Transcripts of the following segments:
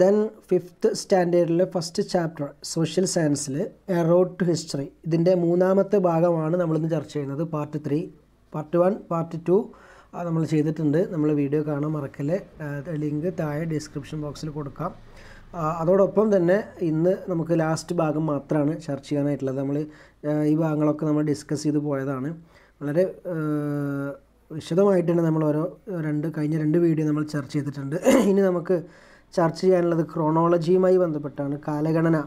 Then fifth സ്റ്റാൻഡേർഡിലെ first chapter social സയൻസിൽ a road to history ഇതിന്റെ മൂന്നാമത്തെ ഭാഗമാണ് നമ്മളിന്ന് ചർച്ച ചെയ്യുന്നത്. Part three part one part two നമ്മൾ ചെയ്തിട്ടുണ്ട്. നമ്മൾ വീഡിയോ കാണാൻ മറക്കല്ലേ. ലിങ്ക് താഴെ ഡിസ്ക്രിപ്ഷൻ ബോക്സിൽ കൊടുക്കാം. അതോടൊപ്പം തന്നെ ഇന്ന് നമുക്ക് ലാസ്റ്റ് ഭാഗം മാത്രമാണ് ചർച്ച ചെയ്യാനായിട്ടുള്ളത്. നമ്മൾ ഈ ഭാഗങ്ങളൊക്കെ നമ്മൾ ഡിസ്കസ് ചെയ്ത് പോയതാണ്. വളരെ വിശദമായിട്ടാണ് നമ്മൾ ഓരോ രണ്ട് കഴിഞ്ഞ രണ്ട് വീഡിയോ നമ്മൾ ചർച്ച ചെയ്തിട്ടുണ്ട്. ഇനി നമുക്ക് ചർച്ച ചെയ്യാനുള്ളത് ക്രോണോളജിയുമായി ബന്ധപ്പെട്ടാണ് കാലഗണന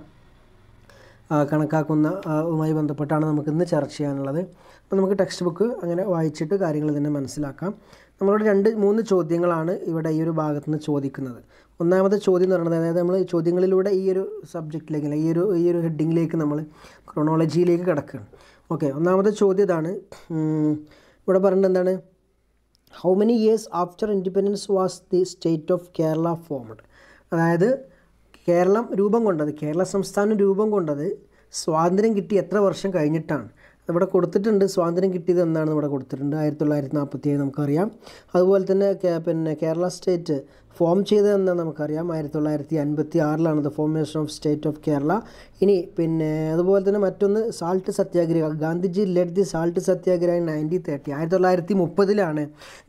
കണക്കാക്കുന്ന വുമായി ബന്ധപ്പെട്ടാണ് നമുക്ക് ഇന്ന് ചർച്ച ചെയ്യാനുള്ളത്. അപ്പോൾ നമുക്ക് ടെക്സ്റ്റ് ബുക്ക് അങ്ങനെ വായിച്ചിട്ട് കാര്യങ്ങൾ തന്നെ മനസ്സിലാക്കാം. നമ്മളോട് രണ്ട് മൂന്ന് ചോദ്യങ്ങളാണ് ഇവിടെ ഈ ഒരു ഭാഗത്ത് നിന്ന് ചോദിക്കുന്നത്. ഒന്നാമത്തെ ചോദ്യം എന്ന് പറയുന്നത് അതായത് നമ്മൾ ചോദ്യങ്ങളിലൂടെ ഈ ഒരു സബ്ജക്റ്റിലേക്ക് അല്ലെങ്കിൽ ഈ ഒരു ഈ ഒരു ഹെഡിങ്ങിലേക്ക് നമ്മൾ ക്രോണോളജിയിലേക്ക് കിടക്കുകയാണ്. ഓക്കെ ഒന്നാമത്തെ ചോദ്യം ഇതാണ്. ഇവിടെ പറയുന്നത് എന്താണ്? How many years after independence was the state of Kerala formed അതായത് കേരളം രൂപം കൊണ്ടത് കേരള സംസ്ഥാനം രൂപം കൊണ്ടത് സ്വാതന്ത്ര്യം കിട്ടി എത്ര വർഷം കഴിഞ്ഞിട്ടാണ്. ഇവിടെ കൊടുത്തിട്ടുണ്ട് സ്വാതന്ത്ര്യം കിട്ടിയത് എന്നാണ് ഇവിടെ കൊടുത്തിട്ടുണ്ട്. ആയിരത്തി തൊള്ളായിരത്തി നാൽപ്പത്തി ഏഴ് നമുക്കറിയാം. അതുപോലെ തന്നെ പിന്നെ കേരള സ്റ്റേറ്റ് ഫോം ചെയ്തതെന്ന് നമുക്കറിയാം. ആയിരത്തി തൊള്ളായിരത്തി അൻപത്തി ആറിലാണ് the formation of state of Kerala ഇനി പിന്നെ അതുപോലെ തന്നെ മറ്റൊന്ന് salt satyagraha. Gandhiji led the salt satyagraha nineteen thirty ആയിരത്തി തൊള്ളായിരത്തി മുപ്പതിലാണ്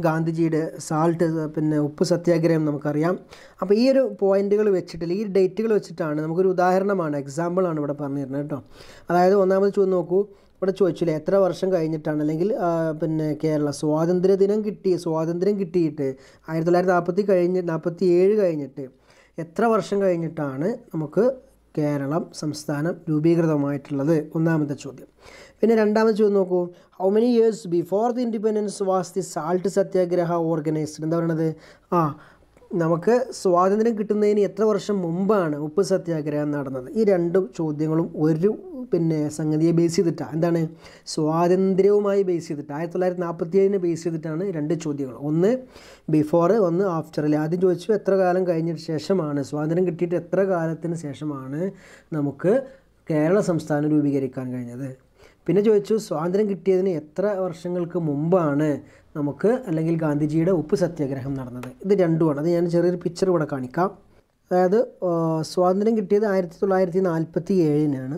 ഗാന്ധിജിയുടെ സാൾട്ട് പിന്നെ ഉപ്പ് സത്യാഗ്രഹം നമുക്കറിയാം. അപ്പോൾ ഈ ഒരു പോയിന്റുകൾ വെച്ചിട്ട് ഈ ഡേറ്റുകൾ വെച്ചിട്ടാണ് നമുക്കൊരു ഉദാഹരണമാണ് എക്സാമ്പിളാണ് ഇവിടെ പറഞ്ഞിരുന്നത് കേട്ടോ. അതായത് ഒന്നാമത് ചോദ്യം നോക്കൂ. ഇവിടെ ചോദിച്ചില്ലേ എത്ര വർഷം കഴിഞ്ഞിട്ടാണ്? അല്ലെങ്കിൽ പിന്നെ കേരള സ്വാതന്ത്ര്യ ദിനം കിട്ടി സ്വാതന്ത്ര്യം കിട്ടിയിട്ട് ആയിരത്തി തൊള്ളായിരത്തി നാൽപ്പത്തി കഴിഞ്ഞ് നാൽപ്പത്തി ഏഴ് കഴിഞ്ഞിട്ട് എത്ര വർഷം കഴിഞ്ഞിട്ടാണ് നമുക്ക് കേരളം സംസ്ഥാനം രൂപീകൃതമായിട്ടുള്ളത്? ഒന്നാമത്തെ ചോദ്യം. പിന്നെ രണ്ടാമത്തെ ചോദ്യം നോക്കൂ. How many years before the independence was the salt satyagraha organised എന്താ പറയണത്? ആ നമുക്ക് സ്വാതന്ത്ര്യം കിട്ടുന്നതിന് എത്ര വർഷം മുമ്പാണ് ഉപ്പ് സത്യാഗ്രഹം നടന്നത്? ഈ രണ്ട് ചോദ്യങ്ങളും ഒരു പിന്നെ സംഗതിയെ ബേസ് ചെയ്തിട്ടാണ് എന്താണ്? സ്വാതന്ത്ര്യവുമായി ബേസ് ചെയ്തിട്ട്. ആയിരത്തി തൊള്ളായിരത്തി നാൽപ്പത്തി ഏഴിനെ ബേസ് ചെയ്തിട്ടാണ് രണ്ട് ചോദ്യങ്ങൾ. ഒന്ന് ബിഫോർ ഒന്ന് ആഫ്റ്റർ അല്ലെ ആദ്യം ചോദിച്ചു എത്ര കാലം കഴിഞ്ഞിട്ട് ശേഷമാണ് സ്വാതന്ത്ര്യം കിട്ടിയിട്ട് എത്ര കാലത്തിന് ശേഷമാണ് നമുക്ക് കേരള സംസ്ഥാനം രൂപീകരിക്കാൻ കഴിഞ്ഞത്? പിന്നെ ചോദിച്ചു സ്വാതന്ത്ര്യം കിട്ടിയതിന് എത്ര വർഷങ്ങൾക്ക് മുമ്പാണ് നമുക്ക് അല്ലെങ്കിൽ ഗാന്ധിജിയുടെ ഉപ്പ് സത്യാഗ്രഹം നടന്നത്? ഇത് രണ്ടുമാണ്. അത് ഞാൻ ചെറിയൊരു പിക്ചർ ഇവിടെ കാണിക്കാം. അതായത് സ്വാതന്ത്ര്യം കിട്ടിയത് ആയിരത്തി തൊള്ളായിരത്തി നാൽപ്പത്തി ഏഴിനാണ്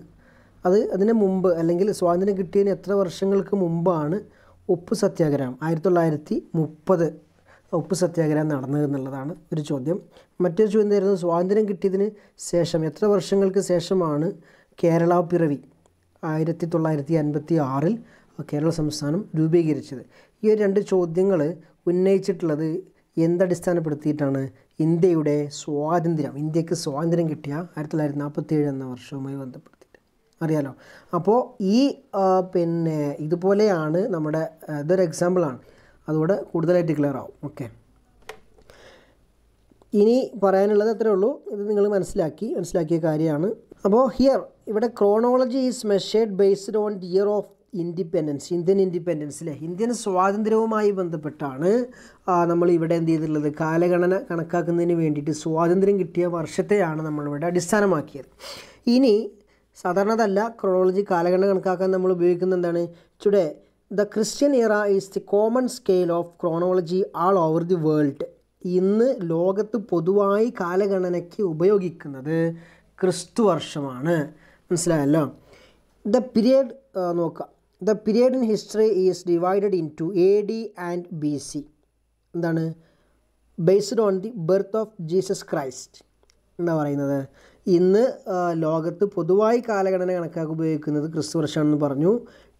അത് അതിന് മുമ്പ് അല്ലെങ്കിൽ സ്വാതന്ത്ര്യം കിട്ടിയതിന് എത്ര വർഷങ്ങൾക്ക് മുമ്പാണ് ഉപ്പ് സത്യാഗ്രഹം? ആയിരത്തി തൊള്ളായിരത്തി മുപ്പത് ഉപ്പ് സത്യാഗ്രഹം നടന്നത് എന്നുള്ളതാണ് ഒരു ചോദ്യം. മറ്റൊരു ചോദ്യം തരുന്നത് സ്വാതന്ത്ര്യം കിട്ടിയതിന് ശേഷം എത്ര വർഷങ്ങൾക്ക് ശേഷമാണ് കേരള പിറവി? ആയിരത്തി തൊള്ളായിരത്തി അൻപത്തി ആറിൽ കേരള സംസ്ഥാനം രൂപീകരിച്ചത്. ഈ ഒരു രണ്ട് ചോദ്യങ്ങൾ ഉന്നയിച്ചിട്ടുള്ളത് എന്തടിസ്ഥാനപ്പെടുത്തിയിട്ടാണ്? ഇന്ത്യയുടെ സ്വാതന്ത്ര്യം ഇന്ത്യയ്ക്ക് സ്വാതന്ത്ര്യം കിട്ടിയ ആയിരത്തി തൊള്ളായിരത്തി നാൽപ്പത്തി ഏഴ് എന്ന വർഷവുമായി ബന്ധപ്പെടുത്തിയിട്ട് അറിയാലോ. അപ്പോൾ ഈ പിന്നെ ഇതുപോലെയാണ് നമ്മുടെ ഇതൊരു എക്സാമ്പിളാണ് അതുകൂടെ കൂടുതലായിട്ട് ക്ലിയർ ആവും. ഓക്കെ ഇനി പറയാനുള്ളത് അത്രേ ഉള്ളൂ. ഇത് നിങ്ങൾ മനസ്സിലാക്കി മനസ്സിലാക്കിയ കാര്യമാണ്. അപ്പോൾ ഹിയർ ഇവിടെ chronology is measured based on year of independence Indian independence അല്ലേ ഇന്ത്യൻ സ്വാതന്ത്ര്യവുമായി ബന്ധപ്പെട്ടാണ് നമ്മൾ ഇവിടെ എന്ത് ചെയ്തിട്ടുള്ളത്? കാലഗണന കണക്കാക്കുന്നതിന് വേണ്ടിയിട്ട് സ്വാതന്ത്ര്യം കിട്ടിയ വർഷത്തെയാണ് നമ്മളിവിടെ അടിസ്ഥാനമാക്കിയത്. ഇനി സാധാരണ അതല്ല ക്രോണോളജി കാലഗണന കണക്കാക്കാൻ നമ്മൾ ഉപയോഗിക്കുന്ന എന്താണ്? Today the Christian era is the common scale of chronology all over the world ഇന്ന് ലോകത്ത് പൊതുവായി കാലഗണനയ്ക്ക് ഉപയോഗിക്കുന്നത് ക്രിസ്തു വർഷമാണ്. മനസ്സിലായല്ലോ? ദ പീരിയഡ് നോക്കാം the period in history is divided into A D and B C എന്താണ്? Based on the birth of Jesus Christ എന്താ പറയുന്നത്? ഇന്ന് ലോകത്ത് പൊതുവായി കാലഘടന കണക്കാക്കി ഉപയോഗിക്കുന്നത് ക്രിസ്തു വർഷമാണെന്ന് പറഞ്ഞു.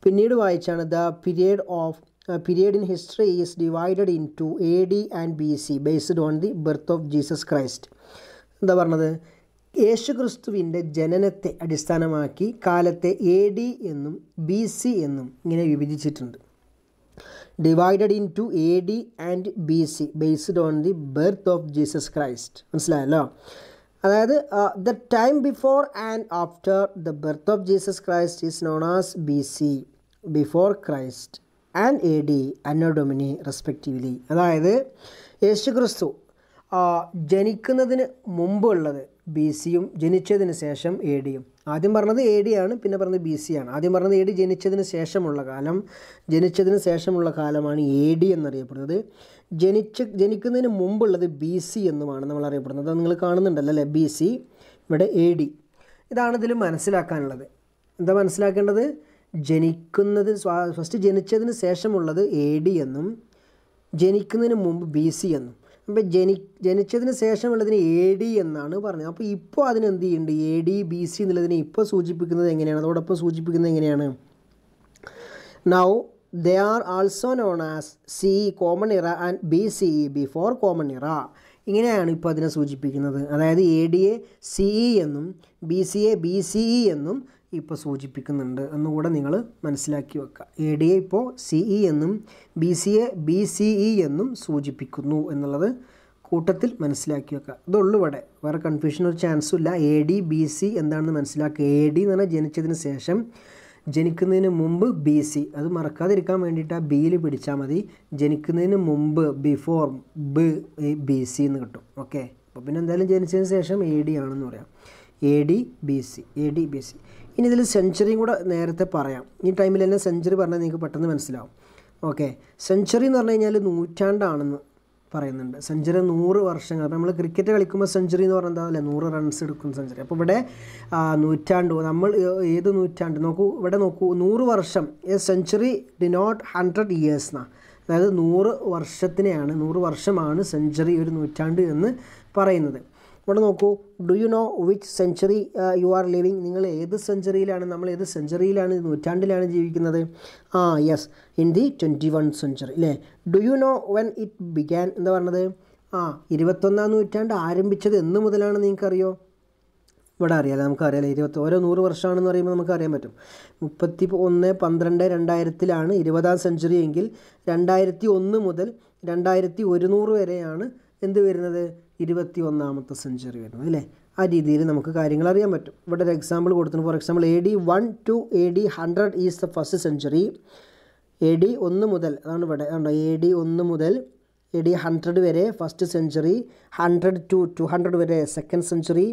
പിന്നീട് വായിച്ചാണ് the period of period in history is divided into A D and B C based on the birth of Jesus Christ. എന്താ പറഞ്ഞത്? യേശു ക്രിസ്തുവിന്റെ ജനനത്തെ അടിസ്ഥാനമാക്കി കാലത്തെ എ ഡി എന്നും ബി സി എന്നും ഇങ്ങനെ വിഭജിച്ചിട്ടുണ്ട്. Divided into A D and B C based on the birth of Jesus Christ. മനസ്സിലായല്ലോ? അതായത് the time before and after the birth of Jesus Christ is known as B C before Christ and A D anno domini respectively അതായത് യേശു ക്രിസ്തു ജനിക്കുന്നതിന് മുമ്പുള്ളത് B സിയും ജനിച്ചതിന് ശേഷം A ഡിയും ആദ്യം പറഞ്ഞത് എ ഡി ആണ് പിന്നെ പറഞ്ഞത് ബി സി ആണ്. ആദ്യം പറഞ്ഞത് എ ഡി ജനിച്ചതിന് ശേഷമുള്ള കാലം ജനിച്ചതിന് ശേഷമുള്ള കാലമാണ് എ ഡി എന്നറിയപ്പെടുന്നത്. ജനിച്ച് ജനിക്കുന്നതിന് മുമ്പുള്ളത് ബി സി എന്നുമാണ് നമ്മൾ അറിയപ്പെടുന്നത് അത് നിങ്ങൾ കാണുന്നുണ്ടല്ലോ അല്ലേ? ബി സി ഇവിടെ എ ഡി. ഇതാണ് ഇതിൽ മനസ്സിലാക്കാനുള്ളത്. എന്താ മനസ്സിലാക്കേണ്ടത്? ജനിക്കുന്നത് ഫസ്റ്റ് ജനിച്ചതിന് ശേഷമുള്ളത് എ ഡി എന്നും ജനിക്കുന്നതിന് മുമ്പ് ബി സി എന്നും. അപ്പോൾ ജനി ജനിച്ചതിന് ശേഷമുള്ളതിന് എ ഡി എന്നാണ് പറഞ്ഞത്. അപ്പോൾ ഇപ്പോൾ അതിന് എന്ത് ചെയ്യുന്നുണ്ട് എ ഡി ബി സി എന്നുള്ളതിനെ ഇപ്പോൾ സൂചിപ്പിക്കുന്നത് എങ്ങനെയാണ്? അതോടൊപ്പം സൂചിപ്പിക്കുന്നത് എങ്ങനെയാണ്? Now they are also known as C common era and B C E before common era ഇങ്ങനെയാണ് ഇപ്പോൾ അതിനെ സൂചിപ്പിക്കുന്നത്. അതായത് A D A C E എന്നും B A B C E എന്നും ഇപ്പോൾ സൂചിപ്പിക്കുന്നുണ്ട് എന്നുകൂടെ നിങ്ങൾ മനസ്സിലാക്കി വെക്കുക എ ഡി എ ഇപ്പോൾ സി ഇ എന്നും B C A B C E എന്നും സൂചിപ്പിക്കുന്നു എന്നുള്ളത് കൂട്ടത്തിൽ മനസ്സിലാക്കി വെക്കുക ഇതുള്ളൂ ഇവിടെ. വേറെ കൺഫ്യൂഷൻ ഒരു ചാൻസും ഇല്ല. എ ഡി ബി സി എന്താണെന്ന് മനസ്സിലാക്കുക. എ ഡി എന്ന് പറഞ്ഞാൽ ജനിച്ചതിന് ശേഷം ജനിക്കുന്നതിന് മുമ്പ് ബി സി അത് മറക്കാതിരിക്കാൻ വേണ്ടിയിട്ട് ആ ബിയിൽ പിടിച്ചാൽ മതി. ജനിക്കുന്നതിന് മുമ്പ് ബിഫോർ ബ് ബി സി എന്ന് കിട്ടും. ഓക്കെ അപ്പോൾ പിന്നെ എന്തായാലും ജനിച്ചതിന് ശേഷം എ ഡി ആണെന്ന് പറയാം. A D B C A D B C ഇനി ഇതിൽ സെഞ്ചുറിയും കൂടെ നേരത്തെ പറയാം. ഈ ടൈമിൽ തന്നെ സെഞ്ചുറി പറഞ്ഞാൽ നിങ്ങൾക്ക് പെട്ടെന്ന് മനസ്സിലാവും. ഓക്കെ സെഞ്ചുറി എന്ന് പറഞ്ഞു കഴിഞ്ഞാൽ നൂറ്റാണ്ടാണെന്ന് പറയുന്നുണ്ട്. സെഞ്ചുറി നൂറ് വർഷങ്ങൾ. അപ്പോൾ നമ്മൾ ക്രിക്കറ്റ് കളിക്കുമ്പോൾ സെഞ്ചുറി എന്ന് പറഞ്ഞാൽ അല്ലേ നൂറ് റൺസ് എടുക്കുന്ന സെഞ്ചുറി അപ്പോൾ ഇവിടെ നൂറ്റാണ്ട് നമ്മൾ ഏ- ഏത് നൂറ്റാണ്ട്? നോക്കൂ ഇവിടെ നോക്കൂ. നൂറ് വർഷം. A century denote hundred years എന്നാണ് അതായത് നൂറ് വർഷത്തിനെയാണ് നൂറ് വർഷമാണ് സെഞ്ചുറി ഒരു നൂറ്റാണ്ട് എന്ന് പറയുന്നത്. ഇവിടെ നോക്കൂ. Do you know which century you are living നിങ്ങൾ ഏത് സെഞ്ചുറിയിലാണ് നമ്മൾ ഏത് സെഞ്ചുറിയിലാണ് നൂറ്റാണ്ടിലാണ് ജീവിക്കുന്നത്? ആ yes in the twenty one century അല്ലേ do you know when it began എന്താ പറഞ്ഞത്? ആ ഇരുപത്തൊന്നാം നൂറ്റാണ്ട് ആരംഭിച്ചത് എന്ന് മുതലാണ് നിങ്ങൾക്കറിയോ? ഇവിടെ അറിയാലോ നമുക്കറിയാലോ. ഇരുപത്തി ഓരോ നൂറ് വർഷമാണെന്ന് പറയുമ്പോൾ നമുക്ക് അറിയാൻ പറ്റും. മുപ്പത്തി ഒന്ന് പന്ത്രണ്ട് രണ്ടായിരത്തിലാണ് ഇരുപതാം സെഞ്ചുറി എങ്കിൽ രണ്ടായിരത്തി ഒന്ന് മുതൽ രണ്ടായിരത്തി ഒരുന്നൂറ് വരെയാണ് എന്ത് വരുന്നത്? ഇരുപത്തി ഒന്നാമത്തെ സെഞ്ചുറി വരുന്നത് അല്ലേ? ആ രീതിയിൽ നമുക്ക് കാര്യങ്ങൾ അറിയാൻ പറ്റും. ഇവിടെ ഒരു എക്സാമ്പിൾ കൊടുത്തിട്ടുണ്ട്. For example A D one to A D hundred is the first century A D ഒന്ന് മുതൽ അതാണ് ഇവിടെ കണ്ടോ എ ഡി ഒന്ന് മുതൽ എ ഡി ഹൺഡ്രഡ് വരെ first century hundred to two hundred വരെ second century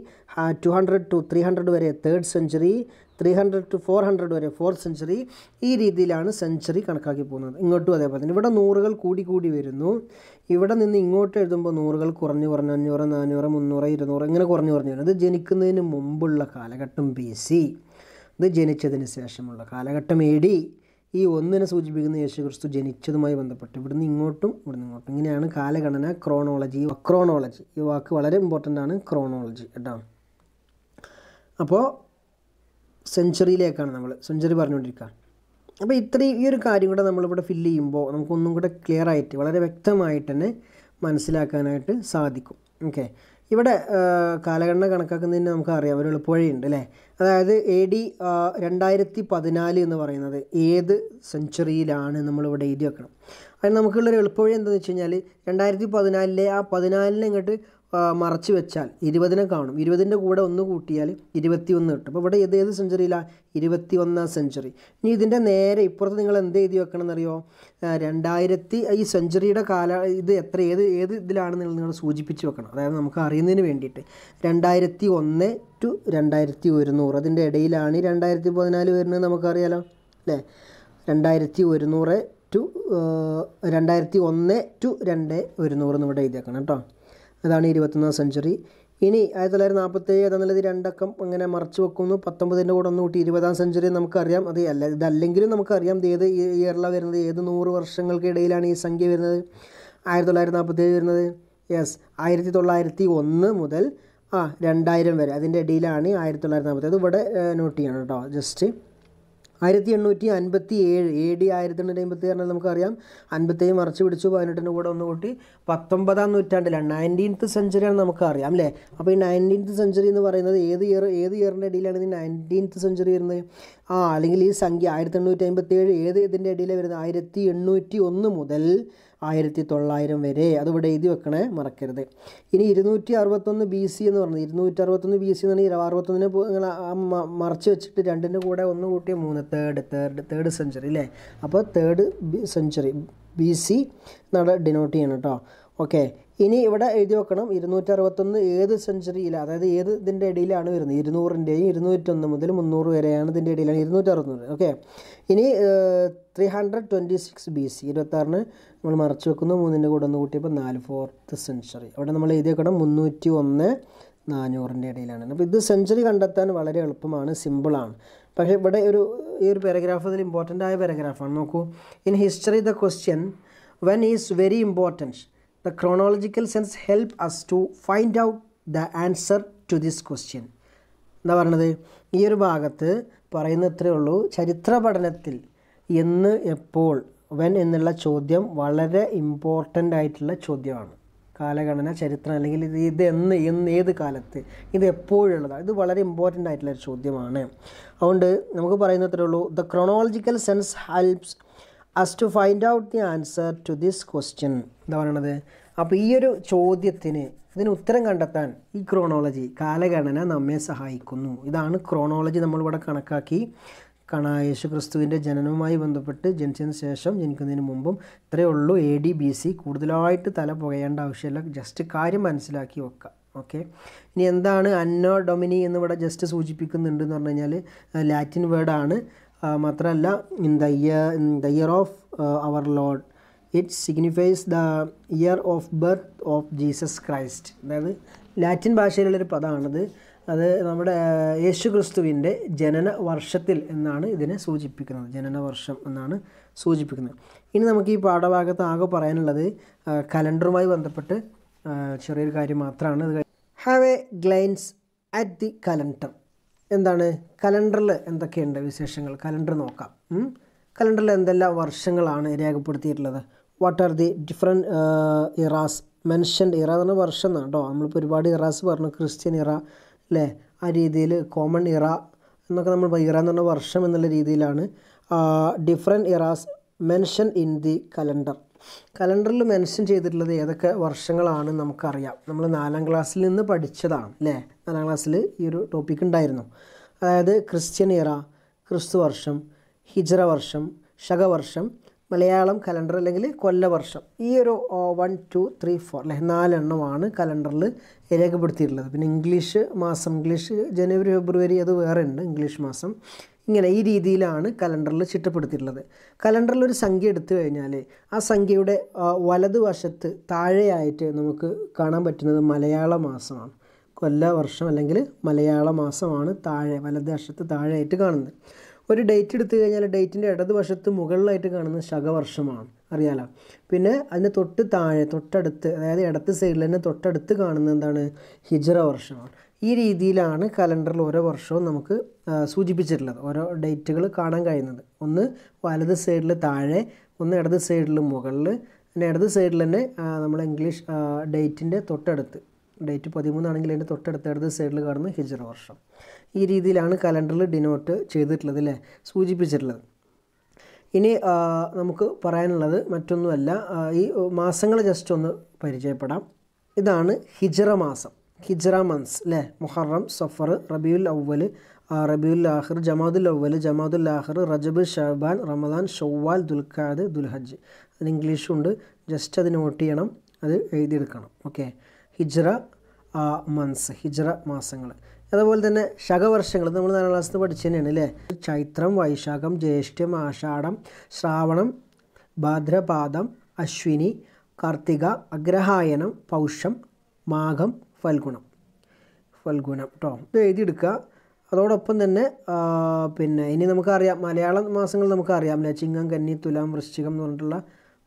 two hundred to three hundred വരെ third century three hundred to four hundred വരെ ഫോർത്ത് സെഞ്ചുറി ഈ രീതിയിലാണ് സെഞ്ചുറി കണക്കാക്കി പോകുന്നത്. ഇങ്ങോട്ടും അതേപോലെ തന്നെ. ഇവിടെ നൂറുകൾ കൂടി കൂടി വരുന്നു. ഇവിടെ നിന്ന് ഇങ്ങോട്ട് എഴുതുമ്പോൾ നൂറുകൾ കുറഞ്ഞു കുറഞ്ഞ് അഞ്ഞൂറ് നാനൂറ് മുന്നൂറ് ഇരുന്നൂറ് ഇങ്ങനെ കുറഞ്ഞു കുറഞ്ഞു വരുന്നത് ജനിക്കുന്നതിന് മുമ്പുള്ള കാലഘട്ടം ബി സി ഇത് ജനിച്ചതിന് ശേഷമുള്ള കാലഘട്ടം എ ഡി ഈ ഒന്നിനെ സൂചിപ്പിക്കുന്ന യേശുക്രിസ്തു ജനിച്ചതുമായി ബന്ധപ്പെട്ട് ഇവിടുന്ന് ഇങ്ങോട്ടും ഇവിടുന്ന് ഇങ്ങോട്ടും. ഇങ്ങനെയാണ് കാലഗണന ക്രോണോളജി ക്രോണോളജി ഈ വാക്ക് വളരെ ഇമ്പോർട്ടന്റ് ആണ് ക്രോണോളജി കേട്ടോ. അപ്പോൾ സെഞ്ചുറിയിലേക്കാണ് നമ്മൾ സെഞ്ചുറി പറഞ്ഞുകൊണ്ടിരിക്കുക. അപ്പോൾ ഇത്രയും ഈ ഒരു കാര്യം കൂടെ നമ്മളിവിടെ ഫില്ല് ചെയ്യുമ്പോൾ നമുക്കൊന്നും കൂടെ ക്ലിയർ ആയിട്ട് വളരെ വ്യക്തമായിട്ട് തന്നെ മനസ്സിലാക്കാനായിട്ട് സാധിക്കും. ഓക്കെ ഇവിടെ കാലഗണന കണക്കാക്കുന്നതിന് നമുക്കറിയാം ഒരു എളുപ്പവഴിയുണ്ട് അല്ലേ? അതായത് എ ഡി രണ്ടായിരത്തി പതിനാല് എന്ന് പറയുന്നത് ഏത് സെഞ്ചുറിയിലാണ് നമ്മളിവിടെ എഴുതി വെക്കണം. അതിന് നമുക്കുള്ളൊരു എളുപ്പവഴി എന്താണെന്ന് വെച്ച് കഴിഞ്ഞാൽ രണ്ടായിരത്തി പതിനാലിലെ ആ പതിനാലിനെ ഇങ്ങോട്ട് മറച്ച് വെച്ചാൽ ഇരുപതിനെ കാണും. ഇരുപതിന്റെ കൂടെ ഒന്ന് കൂട്ടിയാൽ ഇരുപത്തി ഒന്ന് കിട്ടും. അപ്പോൾ ഇവിടെ ഏത് ഏത് സെഞ്ചുറിയിലാണ് ഇരുപത്തി ഒന്നാം സെഞ്ചുറി ഇനി ഇതിന്റെ നേരെ ഇപ്പുറത്ത് നിങ്ങൾ എന്ത് എഴുതി വെക്കണം എന്നറിയോ രണ്ടായിരത്തി ഈ സെഞ്ചുറിയുടെ കാല ഇത് എത്ര ഏത് ഏത് ഇതിലാണ് നിങ്ങൾ നിങ്ങൾ സൂചിപ്പിച്ച് വെക്കണം. അതായത് നമുക്ക് അറിയുന്നതിന് വേണ്ടിയിട്ട്. രണ്ടായിരത്തി ഒന്ന് ടു രണ്ടായിരത്തി ഒരുന്നൂറ് അതിന്റെ ഇടയിലാണ് രണ്ടായിരത്തി പതിനാല് വരുന്നത് നമുക്കറിയാലോ അല്ലേ? രണ്ടായിരത്തി ഒരുന്നൂറ് ടു രണ്ടായിരത്തി ഒന്ന് ടു രണ്ട് ഒരുന്നൂറ് എന്ന് ഇവിടെ എഴുതിയേക്കണം കേട്ടോ. അതാണ് ഇരുപത്തൊന്നാം സെഞ്ചുറി. ഇനി ആയിരത്തി തൊള്ളായിരത്തി നാൽപ്പത്തേഴ് എന്നുള്ളത് രണ്ടക്കം അങ്ങനെ മറച്ചു വെക്കുന്നു. പത്തൊമ്പതിന്റെ കൂടെ ഒന്ന് കൂട്ടി ഇരുപതാം സെഞ്ചുറി നമുക്കറിയാം. അത് അല്ല ഇതല്ലെങ്കിലും നമുക്കറിയാം ഇത് ഏത് ഇയറിലാണ് വരുന്നത് ഏത് നൂറ് വർഷങ്ങൾക്കിടയിലാണ് ഈ സംഖ്യ വരുന്നത്? ആയിരത്തി തൊള്ളായിരത്തി നാൽപ്പത്തേഴ് വരുന്നത്? യെസ്. ആയിരത്തി തൊള്ളായിരത്തി ഒന്ന് മുതൽ ആ രണ്ടായിരം വരെ. അതിന്റെ ഇടയിലാണ് ആയിരത്തി തൊള്ളായിരത്തി നാൽപ്പത്തേഴ് ഇവിടെ നോട്ട് ചെയ്യണം കേട്ടോ. ജസ്റ്റ് ആയിരത്തി എണ്ണൂറ്റി അൻപത്തി ഏഴ് എ ഡി ആയിരത്തി എണ്ണൂറ്റി അമ്പത്തി ഏഴിൽ നമുക്കറിയാം. അൻപത്തേഴ് മറച്ചു പിടിച്ചു പതിനെട്ടിന്റെ കൂടെ ഒന്ന് കൂട്ടി പത്തൊമ്പതാം നൂറ്റാണ്ടിലാണ് നയന്റീൻത്ത് സെഞ്ചുറിയാണ് നമുക്കറിയാം അല്ലേ? അപ്പോൾ ഈ നയന്റീൻത്ത് സെഞ്ചുറി എന്ന് പറയുന്നത് ഏത് ഇയർ ഏത് ഇയറിന്റെ ഇടയിലാണ് ഇത് നയന്റീൻത്ത് സെഞ്ചുറി വരുന്നത്? ആ അല്ലെങ്കിൽ ഈ സംഖ്യ ആയിരത്തി എണ്ണൂറ്റി അമ്പത്തി ഏഴ് ഏത് ഇതിന്റെ ഇടയിലാണ് വരുന്നത്? ആയിരത്തി എണ്ണൂറ്റി ഒന്ന് മുതൽ ആയിരത്തി തൊള്ളായിരം വരെ അതിവിടെ എഴുതി വെക്കണേ മറക്കരുത്. ഇനി ഇരുന്നൂറ്റി അറുപത്തൊന്ന് ബി സി എന്ന് പറഞ്ഞത് ഇരുന്നൂറ്റി അറുപത്തൊന്ന് ബി സി എന്ന് പറഞ്ഞാൽ അറുപത്തൊന്നിനെ നിങ്ങൾ മറച്ച് വെച്ചിട്ട് രണ്ടിന്റെ കൂടെ ഒന്ന് കൂട്ടിയ മൂന്ന് തേർഡ് തേർഡ് തേർഡ് സെഞ്ചുറി അല്ലേ അപ്പോൾ തേർഡ് സെഞ്ചുറി ബി സി നട ഡിനോട്ട് ചെയ്യണം കേട്ടോ ഓക്കെ. ഇനി ഇവിടെ എഴുതി വെക്കണം. ഇരുന്നൂറ്ററുപത്തൊന്ന് ഏത് സെഞ്ചുറിയിൽ അതായത് ഏത് ഇതിന്റെ ഇടയിലാണ് വരുന്നത്? ഇരുന്നൂറിന്റെയും ഇരുന്നൂറ്റൊന്ന് മുതൽ മുന്നൂറ് വരെയാണ് ഇതിന്റെ ഇടയിലാണ്. ഇരുന്നൂറ്ററുപത്തൊന്ന്. ഓക്കെ. ഇനി three hundred twenty six B C. ഇരുപത്താറിന് നമ്മൾ മറച്ചു വെക്കുന്നു. മൂന്നിന്റെ കൂടെ ഒന്ന് കൂട്ടിയപ്പോൾ നാല് ഫോർത്ത് സെഞ്ചുറി. അവിടെ നമ്മൾ എഴുതി വെക്കണം. മുന്നൂറ്റി ഒന്ന് നാനൂറിന്റെ ഇടയിലാണ്. അപ്പോൾ ഇത് സെഞ്ചുറി കണ്ടെത്താൻ വളരെ എളുപ്പമാണ്. സിമ്പിളാണ്. പക്ഷേ ഇവിടെ ഒരു ഈ ഒരു പാരഗ്രാഫ് ഇതിൽ ഇമ്പോർട്ടന്റ് ആയ പാരഗ്രാഫാണ്. നോക്കൂ. In history the question when is very important the chronological sense help us to find out the answer to this question എന്താ പറയണത്? ഈ ഒരു ഭാഗത്ത് പറയുന്ന ഇത്രയേ ഉള്ളൂ. ചരിത്ര പഠനത്തിൽ എന്ന് എപ്പോൾ വെൻ എന്നുള്ള ചോദ്യം വളരെ ഇമ്പോർട്ടന്റ് ആയിട്ടുള്ള ചോദ്യമാണ്. കാലഗണന ചരിത്രം അല്ലെങ്കിൽ ഇത് ഇത് എന്ന് എന്ന് ഏത് കാലത്ത് ഇത് എപ്പോഴുള്ളതാണ് ഇത് വളരെ ഇമ്പോർട്ടന്റ് ആയിട്ടുള്ള ഒരു ചോദ്യമാണ്. അതുകൊണ്ട് നമുക്ക് പറയുന്നത്രേ ഉള്ളൂ. The chronological sense helps us to find out the answer to this question എന്താ പറയണത്? അപ്പോൾ ഈ ഒരു ചോദ്യത്തിന് ഇതിന് ഉത്തരം കണ്ടെത്താൻ ഈ ക്രോണോളജി കാലഗണന നമ്മെ സഹായിക്കുന്നു. ഇതാണ് ക്രോണോളജി നമ്മളിവിടെ കണക്കാക്കി. കണ യേശു ക്രിസ്തുവിന്റെ ജനനവുമായി ബന്ധപ്പെട്ട് ജനിച്ചതിന് ശേഷം ജനിക്കുന്നതിന് മുമ്പും ഇത്രയേ ഉള്ളൂ. എ ഡി ബി സി കൂടുതലായിട്ട് തല പുകയേണ്ട ആവശ്യമില്ല. ജസ്റ്റ് കാര്യം മനസ്സിലാക്കി വെക്കുക ഓക്കെ ഇനി എന്താണ് അന്നോ ഡൊമിനി എന്നിവിടെ ജസ്റ്റ് സൂചിപ്പിക്കുന്നുണ്ട് എന്ന് പറഞ്ഞു കഴിഞ്ഞാൽ ലാറ്റിൻ വേർഡാണ് മാത്രമല്ല in the year in the year of our lord it signifies the year of birth of Jesus Christ അതായത് ലാറ്റിൻ ഭാഷയിലുള്ളൊരു പദമാണിത്. അത് നമ്മുടെ യേശു ക്രിസ്തുവിന്റെ ജനന വർഷത്തിൽ എന്നാണ് ഇതിനെ സൂചിപ്പിക്കുന്നത്. ജനന വർഷം എന്നാണ് സൂചിപ്പിക്കുന്നത്. ഇനി നമുക്ക് ഈ പാഠഭാഗത്ത് ആകെ പറയാനുള്ളത് കലണ്ടറുമായി ബന്ധപ്പെട്ട് ചെറിയൊരു കാര്യം മാത്രമാണ്. Have a glance at the calendar എന്താണ്? കലണ്ടറിൽ എന്തൊക്കെയുണ്ട് വിശേഷങ്ങൾ? കലണ്ടർ നോക്കാം. കലണ്ടറിൽ എന്തെല്ലാം വർഷങ്ങളാണ് രേഖപ്പെടുത്തിയിട്ടുള്ളത്? What are the different eras mentioned era എന്ന് വർഷം എന്നാണ് കേട്ടോ നമ്മളിപ്പോൾ ഒരുപാട് ഇറാസ് പറഞ്ഞു. ക്രിസ്ത്യൻ ഇറ അല്ലേ ആ രീതിയിൽ കോമൺ ഇറ എന്നൊക്കെ നമ്മൾ ഇറ എന്ന് പറഞ്ഞ വർഷം എന്നുള്ള രീതിയിലാണ് different eras mention in the calendar കലണ്ടറിൽ മെൻഷൻ ചെയ്തിട്ടുള്ളത് ഏതൊക്കെ വർഷങ്ങളാണ് നമുക്കറിയാം. നമ്മൾ നാലാം ക്ലാസ്സിൽ നിന്ന് പഠിച്ചതാണ് അല്ലേ? നാലാം ക്ലാസ്സിൽ ഈ ഒരു ടോപ്പിക് ഉണ്ടായിരുന്നു. അതായത് ക്രിസ്ത്യൻ ഇറ ക്രിസ്തു വർഷം ഹിജറ വർഷം ശകവർഷം മലയാളം കലണ്ടർ അല്ലെങ്കിൽ കൊല്ലവർഷം ഈ ഒരു വൺ ടു ത്രീ ഫോർ അല്ലെ? നാലെണ്ണമാണ് കലണ്ടറിൽ രേഖപ്പെടുത്തിയിട്ടുള്ളത്. പിന്നെ ഇംഗ്ലീഷ് മാസം ഇംഗ്ലീഷ് ജനുവരി ഫെബ്രുവരി അത് വേറെ ഉണ്ട് ഇംഗ്ലീഷ് മാസം. ഇങ്ങനെ ഈ രീതിയിലാണ് കലണ്ടറിൽ ചിട്ടപ്പെടുത്തിയിട്ടുള്ളത്. കലണ്ടറിൽ ഒരു സംഖ്യ എടുത്തു കഴിഞ്ഞാൽ ആ സംഖ്യയുടെ വലതുവശത്ത് താഴെയായിട്ട് നമുക്ക് കാണാൻ പറ്റുന്നത് മലയാള മാസമാണ്. കൊല്ല വർഷം അല്ലെങ്കിൽ മലയാള മാസമാണ് താഴെ വലതുവശത്ത് താഴെയായിട്ട് കാണുന്നത്. ഒരു ഡേറ്റ് എടുത്തു കഴിഞ്ഞാൽ ഡേറ്റിന്റെ ഇടതുവശത്ത് മുകളിലായിട്ട് കാണുന്നത് ശകവർഷമാണ്. അറിയാലോ? പിന്നെ അതിന് തൊട്ട് താഴെ തൊട്ടടുത്ത് അതായത് ഇടത്ത് സൈഡിൽ തന്നെ തൊട്ടടുത്ത് കാണുന്നത് എന്താണ്? ഹിജറ വർഷമാണ്. ഈ രീതിയിലാണ് കലണ്ടറിൽ ഓരോ വർഷവും നമുക്ക് സൂചിപ്പിച്ചിട്ടുള്ളത്. ഓരോ ഡേറ്റുകൾ കാണാൻ കഴിയുന്നത്. ഒന്ന് വലത് സൈഡിൽ താഴെ ഒന്ന് ഇടത് സൈഡിൽ മുകളിൽ പിന്നെ ഇടത് സൈഡിൽ തന്നെ നമ്മൾ ഇംഗ്ലീഷ് ഡേറ്റിന്റെ തൊട്ടടുത്ത്. ഡേറ്റ് പതിമൂന്നാണെങ്കിൽ അതിന്റെ തൊട്ടടുത്ത് ഇടത് സൈഡിൽ കാണുന്ന ഹിജറ വർഷം. ഈ രീതിയിലാണ് കലണ്ടറിൽ ഡിനോട്ട് ചെയ്തിട്ടുള്ളത് അല്ലേ? സൂചിപ്പിച്ചിട്ടുള്ളത്. ഇനി നമുക്ക് പറയാനുള്ളത് മറ്റൊന്നുമല്ല. ഈ മാസങ്ങൾ ജസ്റ്റ് ഒന്ന് പരിചയപ്പെടാം. ഇതാണ് ഹിജറ മാസം. ഹിജറ മന്ത്സ് അല്ലേ മുഹറം സഫർ റബിയുൽ അവൽ റബിയുൽ ആഹിർ ജമാദുൽ അവൽ ജമാദുൽ ആഹിർ റജബ് ഷഹബാൻ റമദാൻ ഷവ്വാൽ ദുൽഖാദ് ദുൽഹജ് അതിന് ഇംഗ്ലീഷുണ്ട് ജസ്റ്റ് അത് നോട്ട് ചെയ്യണം. അത് എഴുതിയെടുക്കണം. ഓക്കെ. ഹിജ്റ മന്ത്സ് ഹിജ്റ മാസങ്ങൾ. അതുപോലെ തന്നെ ശകവർഷങ്ങൾ. നമ്മൾ നാലാം ക്ലാസ്സിൽ പഠിച്ചു തന്നെയാണ് അല്ലേ ചൈത്രം വൈശാഖം ജ്യേഷ്ഠം ആഷാഢം ശ്രാവണം ഭാദ്രപാദം അശ്വിനി കാർത്തിക അഗ്രഹായനം പൗഷം മാഘം ഫൽഗുണം. ഫൽഗുണം കേട്ടോ ഇത് എഴുതിയെടുക്കുക. അതോടൊപ്പം തന്നെ പിന്നെ ഇനി നമുക്കറിയാം മലയാള മാസങ്ങൾ നമുക്കറിയാം അല്ലേ? ചിങ്ങം കന്നി തുലാം വൃശ്ചികം എന്ന് പറഞ്ഞിട്ടുള്ള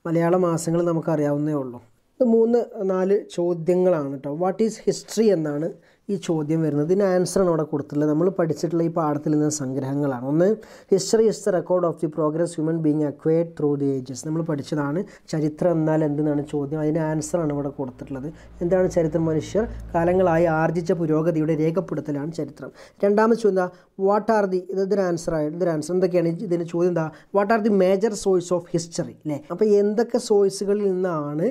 മലയാള മാസങ്ങൾ നമുക്കറിയാവുന്നേ ഉള്ളൂ. ഇത് മൂന്ന് നാല് ചോദ്യങ്ങളാണ് കേട്ടോ വാട്ട് ഈസ് ഹിസ്റ്ററി എന്നാണ് ഈ ചോദ്യം വരുന്നത്. ഇതിന് ആൻസറാണ് അവിടെ കൊടുത്തിട്ടുള്ളത്. നമ്മൾ പഠിച്ചിട്ടുള്ള ഈ പാഠത്തിൽ നിന്ന് സംഗ്രഹങ്ങളാണ്. ഒന്ന് history is the record of the progress human being acquired through the ages നമ്മൾ പഠിച്ചതാണ് ചരിത്രം എന്നാൽ എന്തെന്നാണ് ചോദ്യം. അതിന് ആൻസറാണ് ഇവിടെ കൊടുത്തിട്ടുള്ളത്. എന്താണ് ചരിത്രം മനുഷ്യർ? കാലങ്ങളായി ആർജിച്ച പുരോഗതിയുടെ രേഖപ്പെടുത്തലാണ് ചരിത്രം. രണ്ടാമത് ചോദ്യം വാട്ട് ആർ ദി ഇതൊരു ആൻസർ ഇതൊരു ആൻസർ എന്തൊക്കെയാണ് ഇതിന്റെ ചോദ്യം എന്താ? What are the major source of history അല്ലേ അപ്പോൾ എന്തൊക്കെ സോഴ്സുകളിൽ നിന്നാണ്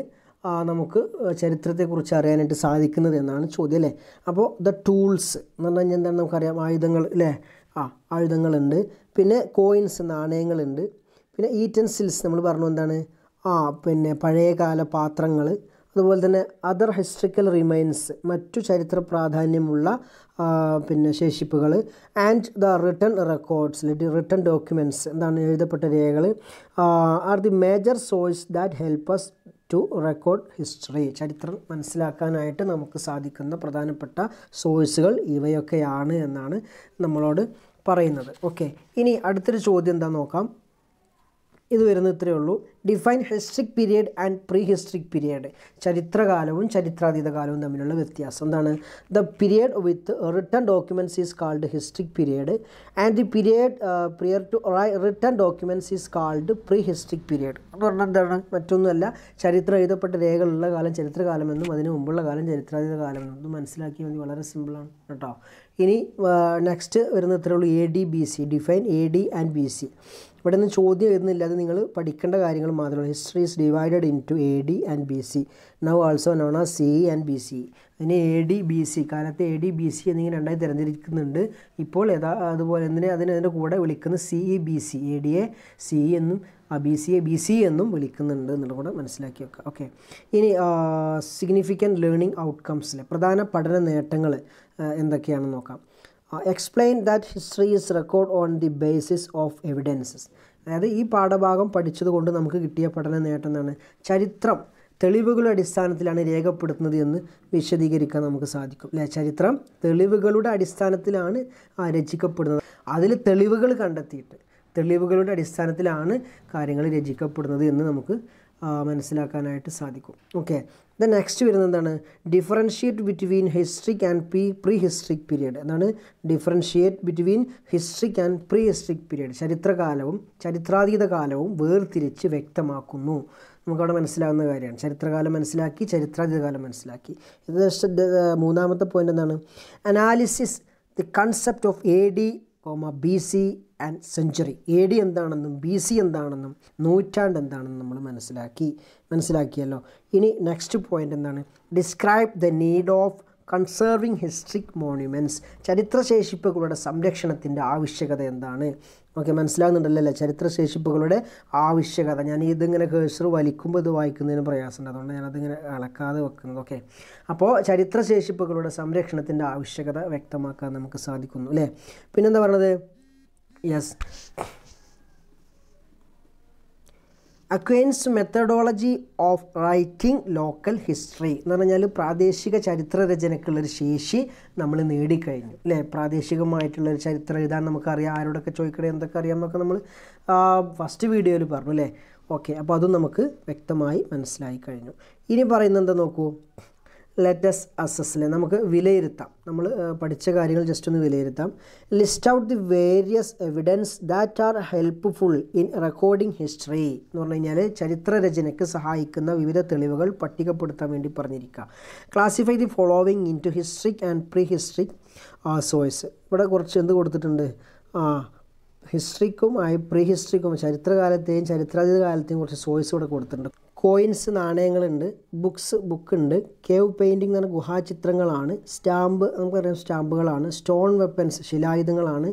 നമുക്ക് ചരിത്രത്തെക്കുറിച്ച് അറിയാനായിട്ട് സാധിക്കുന്നത് എന്നാണ് ചോദ്യം അല്ലേ? അപ്പോൾ ദ ടൂൾസ് എന്ന് പറഞ്ഞു കഴിഞ്ഞാൽ എന്താണ് നമുക്കറിയാം? ആയുധങ്ങൾ അല്ലേ? ആ ആയുധങ്ങളുണ്ട്. പിന്നെ കോയിൻസ് നാണയങ്ങളുണ്ട്. പിന്നെ ഈറ്റൻസിൽസ് നമ്മൾ പറഞ്ഞു എന്താണ്? ആ പിന്നെ പഴയകാല പാത്രങ്ങൾ. അതുപോലെ തന്നെ അതർ ഹിസ്റ്ററിക്കൽ റിമൈൻസ് മറ്റു ചരിത്ര പ്രാധാന്യമുള്ള പിന്നെ ശേഷിപ്പുകൾ. And the written records written documents എന്താണ് എഴുതപ്പെട്ട രേഖകൾ. Are the major source that help us to record history ചരിത്രം മനസ്സിലാക്കാനായിട്ട് നമുക്ക് സാധിക്കുന്ന പ്രധാനപ്പെട്ട സോഴ്സുകൾ ഇവയൊക്കെയാണ് എന്നാണ് നമ്മളോട് പറയുന്നത്. ഓക്കെ ഇനി അടുത്തൊരു ചോദ്യം എന്താ നോക്കാം? ഇത് വരുന്നത് ഇത്രയേ ഉള്ളൂ. Define historic period and pre historic period ചരിത്രകാലവും ചരിത്രാതീത കാലവും തമ്മിലുള്ള വ്യത്യാസം എന്താണ്? The period with written documents is called historic period and the period prior to written documents is called pre historic period എന്ന് പറഞ്ഞാൽ എന്താണ്? മറ്റൊന്നുമല്ല. ചരിത്രം എഴുതപ്പെട്ട രേഖകളുള്ള കാലം ചരിത്രകാലമെന്നും അതിന് മുമ്പുള്ള കാലം ചരിത്രാതീത കാലമെന്നും ഇത് മനസ്സിലാക്കിയാൽ മതി. വളരെ സിമ്പിളാണ് കേട്ടോ. ഇനി നെക്സ്റ്റ് വരുന്ന ഇത്രയേ ഉള്ളൂ. A D B C define A D and B C ഇവിടെ നിന്ന് ചോദ്യം എഴുതുന്നില്ല അത് നിങ്ങൾ പഠിക്കേണ്ട കാര്യങ്ങൾ മാത്രമാണ് history is divided in to A D and B C now also known ആ സി ആൻഡ് ബി സി അതിന് എ ഡി ബി സി കാലത്ത് എ ഡി ബി സി എന്നിങ്ങനെ രണ്ടായി തിരഞ്ഞെടുക്കുന്നുണ്ട്. ഇപ്പോൾ യഥാ അതുപോലെ തന്നെ അതിന് അതിന്റെ കൂടെ വിളിക്കുന്ന C E B C A D A C എന്നും ആ B C A B C എന്നും വിളിക്കുന്നുണ്ട് എന്നുള്ളത് കൂടെ മനസ്സിലാക്കി വെക്കുക. ഓക്കെ ഇനി സിഗ്നിഫിക്കന്റ് ലേണിംഗ് ഔട്ട്കംസിലെ പ്രധാന പഠന നേട്ടങ്ങൾ എന്തൊക്കെയാണെന്ന് നോക്കാം. Explain that history is record on the basis of evidences അതായത് ഈ പാഠഭാഗം പഠിച്ചതുകൊണ്ട് നമുക്ക് കിട്ടിയ പഠന നേട്ടം എന്താണ്? ചരിത്രം തെളിവുകളുടെ അടിസ്ഥാനത്തിലാണ് രേഖപ്പെടുത്തുന്നത് എന്ന് വിശദീകരിക്കാൻ നമുക്ക് സാധിക്കും. അല്ലേ? ചരിത്രം തെളിവുകളുടെ അടിസ്ഥാനത്തിലാണ് രചിക്കപ്പെടുന്നത്. അതിൽ തെളിവുകൾ കണ്ടെത്തിയിട്ട് തെളിവുകളുടെ അടിസ്ഥാനത്തിലാണ് കാര്യങ്ങൾ രചിക്കപ്പെടുന്നത് എന്ന് നമുക്ക് മനസ്സിലാക്കാനായിട്ട് സാധിക്കും. ഓക്കെ ദ നെക്സ്റ്റ് വരുന്നത് എന്താണ്? Differentiate between historic and pre pre historic period എന്താണ്? Differentiate between historic and pre historic period ചരിത്രകാലവും ചരിത്രാതീത കാലവും വേർതിരിച്ച് വ്യക്തമാക്കുന്നു. നമുക്കവിടെ മനസ്സിലാവുന്ന കാര്യമാണ്. ചരിത്രകാലം മനസ്സിലാക്കി ചരിത്രാതീത കാലം മനസ്സിലാക്കി. ഇത് മൂന്നാമത്തെ പോയിന്റ് എന്താണ്? Analysis the concept of A D comma B C and century A D എന്താണെന്നും ബി സി എന്താണെന്നും നൂറ്റാണ്ട് എന്താണെന്നും നമ്മൾ മനസ്സിലാക്കി മനസ്സിലാക്കിയല്ലോ. ഇനി നെക്സ്റ്റ് പോയിന്റ് എന്താണ്? Describe the need of conserving historic monuments ചരിത്രശേഷിപ്പുകളുടെ സംരക്ഷണത്തിന്റെ ആവശ്യകത എന്താണ്? ഓക്കെ മനസ്സിലാകുന്നുണ്ടല്ലോ. ചരിത്രശേഷിപ്പുകളുടെ ആവശ്യകത. ഞാൻ ഇതിങ്ങനെ കേഴ്സർ വലിക്കുമ്പോൾ ഇത് വായിക്കുന്നതിന് പ്രയാസമുണ്ട്. അതുകൊണ്ട് ഞാനതിങ്ങനെ അളക്കാതെ വെക്കുന്നത്. ഓക്കെ അപ്പോൾ ചരിത്രശേഷിപ്പുകളുടെ സംരക്ഷണത്തിന്റെ ആവശ്യകത വ്യക്തമാക്കാൻ നമുക്ക് സാധിക്കുന്നു അല്ലേ? പിന്നെന്താ പറഞ്ഞത്? Yes acquaints methodology of writing local history എന്ന് പറഞ്ഞാൽ പ്രാദേശിക ചരിത്ര രചനയ്ക്കുള്ളൊരു ശേഷി നമ്മൾ നേടിക്കഴിഞ്ഞു. അല്ലേ പ്രാദേശികമായിട്ടുള്ളൊരു ചരിത്രം എഴുതാൻ നമുക്കറിയാം. ആരോടൊക്കെ ചോദിക്കണേ എന്തൊക്കെ അറിയാം എന്നൊക്കെ നമ്മൾ ഫസ്റ്റ് വീഡിയോയിൽ പറഞ്ഞു അല്ലേ ഓക്കെ അപ്പോൾ അതും നമുക്ക് വ്യക്തമായി മനസ്സിലായി കഴിഞ്ഞു. ഇനി പറയുന്നത് എന്താ നോക്കൂ? ലെറ്റസ് അസസ്സിലെ നമുക്ക് വിലയിരുത്താം. നമ്മൾ പഠിച്ച കാര്യങ്ങൾ ജസ്റ്റ് ഒന്ന് വിലയിരുത്താം. List out the various evidence that are helpful in recording history എന്ന് പറഞ്ഞു കഴിഞ്ഞാൽ ചരിത്ര രചനയ്ക്ക് സഹായിക്കുന്ന വിവിധ തെളിവുകൾ പട്ടികപ്പെടുത്താൻ വേണ്ടി പറഞ്ഞിരിക്കുക. Classify the following in to historic and pre historic source ഇവിടെ കുറച്ച് എന്ത് കൊടുത്തിട്ടുണ്ട്? ആ ഹിസ്റ്ററിക്കും ആയി പ്രീ ഹിസ്റ്ററിക്കും ചരിത്രകാലത്തെയും ചരിത്രാതീത കാലത്തെയും കുറച്ച് സോഴ്സ് ഇവിടെ കൊടുത്തിട്ടുണ്ട്. കോയിൻസ് നാണയങ്ങളുണ്ട് ബുക്സ് ബുക്ക് ഉണ്ട് കേവ് പെയിന്റിംഗ് എന്ന് പറഞ്ഞ ഗുഹാചിത്രങ്ങളാണ് സ്റ്റാമ്പ് നമുക്കറിയാം സ്റ്റാമ്പുകളാണ് സ്റ്റോൺ വെപ്പൻസ് ശിലായുധങ്ങളാണ്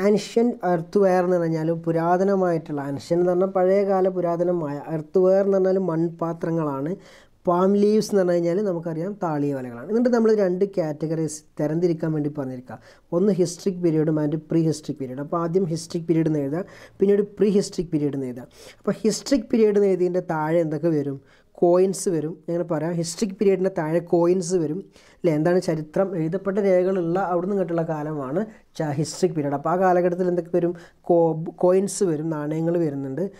ആൻഷ്യൻ എർത്ത് വെയർ എന്ന് പറഞ്ഞാൽ പുരാതനമായിട്ടുള്ള ആൻഷ്യൻ എന്ന് പറഞ്ഞാൽ പഴയകാല പുരാതനമായ എർത്ത് വെയർ എന്ന് പറഞ്ഞാൽ മൺപാത്രങ്ങളാണ് പാം ലീവ്സ് എന്ന് പറഞ്ഞു കഴിഞ്ഞാൽ നമുക്കറിയാം താളിയ വലകളാണ്. എന്നിട്ട് നമ്മൾ രണ്ട് കാറ്റഗറീസ് തരംതിരിക്കാൻ വേണ്ടി പറഞ്ഞിരിക്കുക ഒന്ന് ഹിസ്റ്ററിക് പീരീഡും ആൻഡ് പ്രീ ഹിസ്റ്ററിക് പീരീഡ് അപ്പോൾ ആദ്യം ഹിസ്റ്ററിക് പീരീഡ് എന്ന് എഴുതുക പിന്നീട് പ്രീ ഹിസ്റ്ററിക് പീരീഡ് എന്ന് അപ്പോൾ ഹിസ്റ്ററിക് പീരീഡ് എന്ന് എഴുതിയതിന്റെ താഴെ എന്തൊക്കെ വരും? കോയിൻസ് വരും. ഞങ്ങൾ പറയാം. ഹിസ്റ്ററിക് പീരീഡിന്റെ താഴെ കോയിൻസ് വരും. അല്ലേ എന്താണ് ചരിത്രം? എഴുതപ്പെട്ട രേഖകളുള്ള അവിടുന്ന് ഇങ്ങോട്ടുള്ള കാലമാണ് ഹിസ്റ്ററിക് പീരീഡ് അപ്പോൾ ആ കാലഘട്ടത്തിൽ എന്തൊക്കെ വരും? കോ കോയിൻസ് വരും. നാണയങ്ങൾ വരുന്നുണ്ട്.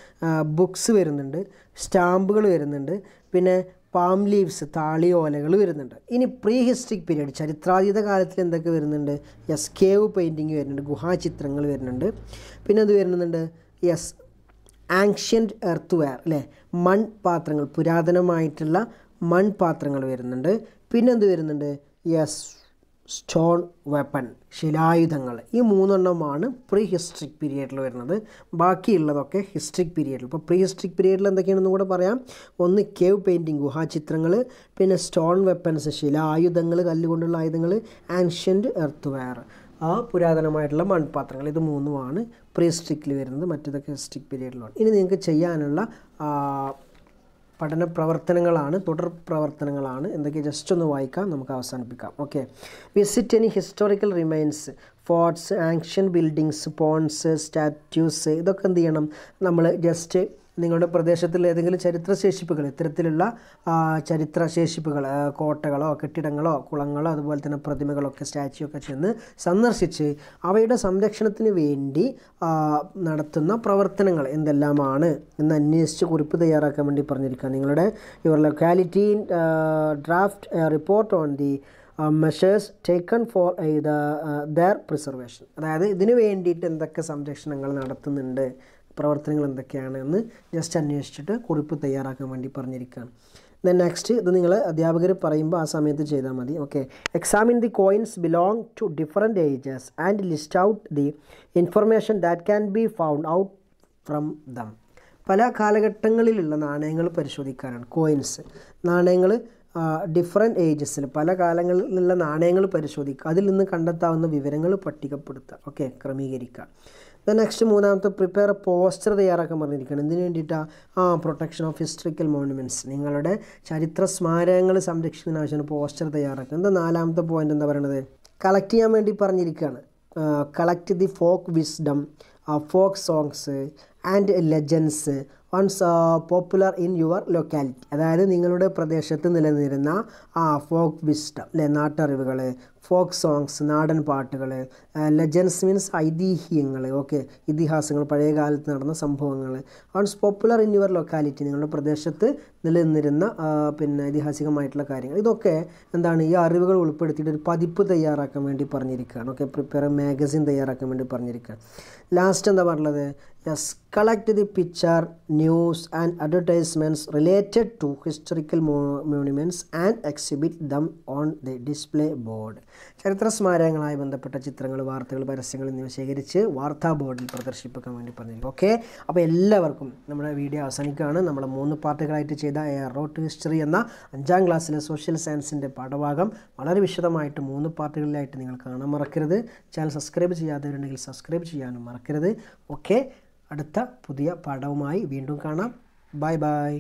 ബുക്സ് വരുന്നുണ്ട്. സ്റ്റാമ്പുകൾ വരുന്നുണ്ട്. പിന്നെ പാം ലീവ്സ് താളിയോലകൾ വരുന്നുണ്ട്. ഇനി പ്രീ ഹിസ്റ്ററിക് പീരീഡ് ചരിത്രാതീത കാലത്തിൽ എന്തൊക്കെ വരുന്നുണ്ട്? യെസ് കേവ് പെയിന്റിങ് വരുന്നുണ്ട് ഗുഹാചിത്രങ്ങൾ വരുന്നുണ്ട്. പിന്നെ അത് വരുന്നുണ്ട്? യെസ് ആൻഷ്യന്റ് എർത്ത് വെയർ അല്ലേ? മൺപാത്രങ്ങൾ പുരാതനമായിട്ടുള്ള മൺപാത്രങ്ങൾ വരുന്നുണ്ട്. പിന്നെ എന്ത് വരുന്നുണ്ട്? യെസ് സ്റ്റോൺ വെപ്പൺ ശിലായുധങ്ങൾ ഈ മൂന്നെണ്ണമാണ് പ്രീ ഹിസ്റ്ററിക് പീരിയഡിൽ വരുന്നത്. ബാക്കിയുള്ളതൊക്കെ ഹിസ്റ്ററിക് പീരിയഡിൽ. ഇപ്പോൾ പ്രീ ഹിസ്റ്ററിക് പീരിയഡിൽ എന്തൊക്കെയാണെന്ന് കൂടെ പറയാം. ഒന്ന് കേവ് പെയിന്റിങ് ഗുഹാചിത്രങ്ങൾ പിന്നെ സ്റ്റോൺ വെപ്പൺസ് ശിലായുധങ്ങൾ കല്ലുകൊണ്ടുള്ള ആയുധങ്ങൾ ആൻഷ്യന്റ് എർത്ത് വെയർ ആ പുരാതനമായിട്ടുള്ള മൺപാത്രങ്ങൾ. ഇത് മൂന്നുമാണ് പ്രീ ഹിസ്റ്ററിക്കിൽ വരുന്നത്. മറ്റേതൊക്കെ ഹിസ്റ്ററിക് പീരിയഡിലാണ് ഇനി നിങ്ങൾക്ക് ചെയ്യാനുള്ള പഠന പ്രവർത്തനങ്ങളാണ് തുടർ പ്രവർത്തനങ്ങളാണ്. എന്തൊക്കെ ജസ്റ്റ് ഒന്ന് വായിക്കാം നമുക്ക് അവസാനിപ്പിക്കാം. Okay visit any historical remains forts ancient buildings ponds statues ഇതൊക്കെ എന്ത് ചെയ്യണം? നമ്മൾ ജസ്റ്റ് നിങ്ങളുടെ പ്രദേശത്തിൽ ഏതെങ്കിലും ചരിത്ര ശേഷിപ്പുകൾ ഇത്തരത്തിലുള്ള ചരിത്രശേഷിപ്പുകൾ ചരിത്ര ശേഷിപ്പുകൾ കോട്ടകളോ കെട്ടിടങ്ങളോ കുളങ്ങളോ അതുപോലെ തന്നെ പ്രതിമകളൊക്കെ സ്റ്റാച്യു ഒക്കെ ചെന്ന് സന്ദർശിച്ച് അവയുടെ സംരക്ഷണത്തിന് വേണ്ടി നടത്തുന്ന പ്രവർത്തനങ്ങൾ എന്തെല്ലാമാണ് എന്ന് അന്വേഷിച്ച് കുറിപ്പ് തയ്യാറാക്കാൻ വേണ്ടി പറഞ്ഞിരിക്കുക നിങ്ങളുടെ your locality draft report on the measures taken for their preservation അതായത് ഇതിനു വേണ്ടിയിട്ട് എന്തൊക്കെ സംരക്ഷണങ്ങൾ നടത്തുന്നുണ്ട്? പ്രവർത്തനങ്ങൾ എന്തൊക്കെയാണ് എന്ന് ജസ്റ്റ് അന്വേഷിച്ചിട്ട് കുറിപ്പ് തയ്യാറാക്കാൻ വേണ്ടി പറഞ്ഞിരിക്കുകയാണ്. ദെൻ നെക്സ്റ്റ് ഇത് നിങ്ങൾ അധ്യാപകർ പറയുമ്പോൾ ആ സമയത്ത് ചെയ്താൽ മതി. Okay examine the coins belong to different ages and list out the information that can be found out from them പല കാലഘട്ടങ്ങളിലുള്ള നാണയങ്ങൾ പരിശോധിക്കാനാണ് കോയിൻസ് നാണയങ്ങൾ ഡിഫറെന്റ് ഏജസിൽ പല കാലങ്ങളിലുള്ള നാണയങ്ങൾ പരിശോധിക്കുക അതിൽ നിന്ന് കണ്ടെത്താവുന്ന വിവരങ്ങൾ പട്ടികപ്പെടുത്തുക. ഓക്കെ ക്രമീകരിക്കുക ദ നെക്സ്റ്റ് മൂന്നാമത്തെ പ്രിപ്പയർ പോസ്റ്റർ തയ്യാറാക്കാൻ പറഞ്ഞിരിക്കുകയാണ്. എന്തിനു വേണ്ടിയിട്ടാണ് ആ പ്രൊട്ടക്ഷൻ ഓഫ് ഹിസ്റ്ററിക്കൽ മോണുമെന്റ്സ് നിങ്ങളുടെ ചരിത്ര സ്മാരകങ്ങൾ സംരക്ഷിക്കുന്നതിന് ആവശ്യമാണ് പോസ്റ്റർ തയ്യാറാക്കുക. എന്താ നാലാമത്തെ പോയിന്റ് എന്താ പറയണത്? കളക്ട് ചെയ്യാൻ വേണ്ടി പറഞ്ഞിരിക്കുകയാണ്. Collect the folk wisdom folk songs and legends once popular in your locality അതായത് നിങ്ങളുടെ പ്രദേശത്ത് നിലനിന്നിരുന്ന ആ ഫോക്ക് വിസ്റ്റം അല്ലെ നാട്ടറിവുകൾ ഫോക്ക് സോങ്സ് നാടൻ പാട്ടുകൾ ലെജൻസ് മീൻസ് ഐതിഹ്യങ്ങൾ ഓക്കെ ഇതിഹാസങ്ങൾ പഴയ കാലത്ത് നടന്ന സംഭവങ്ങൾ once popular in your locality നിങ്ങളുടെ പ്രദേശത്ത് നിലനിന്നിരുന്ന പിന്നെ ഐതിഹാസികമായിട്ടുള്ള കാര്യങ്ങൾ. ഇതൊക്കെ എന്താണ് ഈ അറിവുകൾ ഉൾപ്പെടുത്തിയിട്ട് ഒരു പതിപ്പ് തയ്യാറാക്കാൻ വേണ്ടി പറഞ്ഞിരിക്കുകയാണ്. ഓക്കെ പ്രിപ്പയർ മാഗസിൻ തയ്യാറാക്കാൻ വേണ്ടി പറഞ്ഞിരിക്കുകയാണ്. ലാസ്റ്റ് എന്താ പറഞ്ഞത്? Yes collect the picture news and advertisements related to historical monuments and exhibit them on the display board ചരിത്ര സ്മാരകങ്ങളുമായി ബന്ധപ്പെട്ട ചിത്രങ്ങൾ വാർത്തകൾ പരസ്യങ്ങൾ എന്നിവ ശേഖരിച്ച് വാർത്താ ബോർഡിൽ പ്രദർശിപ്പിക്കാൻ വേണ്ടി പറഞ്ഞിരിക്കും ഓക്കെ അപ്പോൾ എല്ലാവർക്കും നമ്മുടെ വീഡിയോ അവസാനിക്കുകയാണ്. നമ്മൾ മൂന്ന് പാർട്ടുകളായിട്ട് ചെയ്ത എ റോട്ട് ഹിസ്റ്ററി എന്ന അഞ്ചാം ക്ലാസ്സിലെ സോഷ്യൽ സയൻസിന്റെ പാഠഭാഗം വളരെ വിശദമായിട്ട് മൂന്ന് പാർട്ടുകളിലായിട്ട് നിങ്ങൾ കാണാൻ മറക്കരുത്. ചാനൽ സബ്സ്ക്രൈബ് ചെയ്യാത്തവരുണ്ടെങ്കിൽ സബ്സ്ക്രൈബ് ചെയ്യാനും മറക്കരുത്. ഓക്കെ അടുത്ത പുതിയ പാഠവുമായി വീണ്ടും കാണാം. Bye bye.